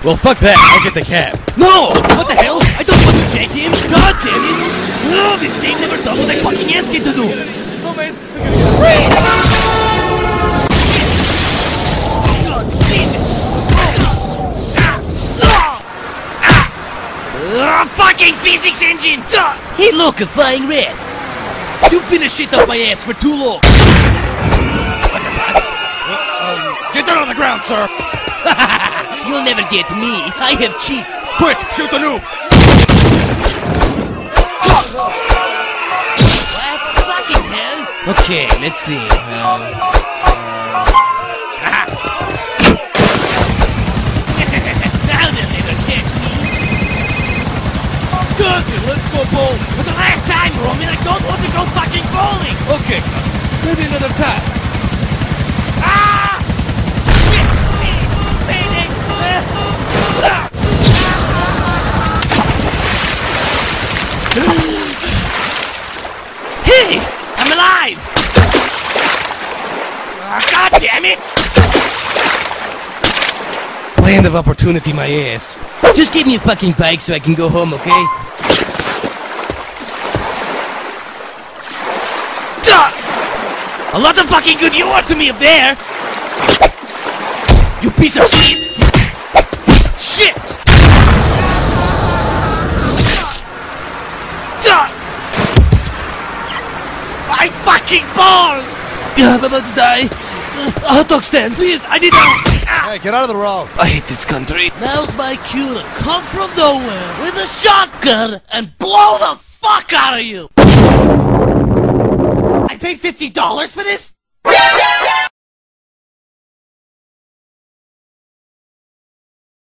Well, fuck that. I'll get the cab. No! What the hell? I don't want to jack him! God damn it! Oh, this game never does what I fucking ask it to do! No, man. God, Jesus! Ah, fucking physics engine! Hey look, a flying red! You've been a shit up my ass for too long! Get down on the ground, sir. Never get me. I have cheats. Quick, shoot the noob. What? Fucking hell! Okay, let's see. Uh, now they'll never catch me. Cousin, let's go bowling. For the last time, Roman, I don't want to go fucking bowling! Okay, maybe another time. I'm alive! Ah, God damn it! land of opportunity, my ass. Just give me a fucking bike so I can go home, okay? Duh! A lot of fucking good you are to me up there! You piece of! Shit! My fucking balls! I'm about to die. A hot dog stand, please, I need help! Ah. Hey, get out of the road. I hate this country. Now's my cue to come from nowhere with a shotgun and blow the fuck out of you! I paid $50 for this?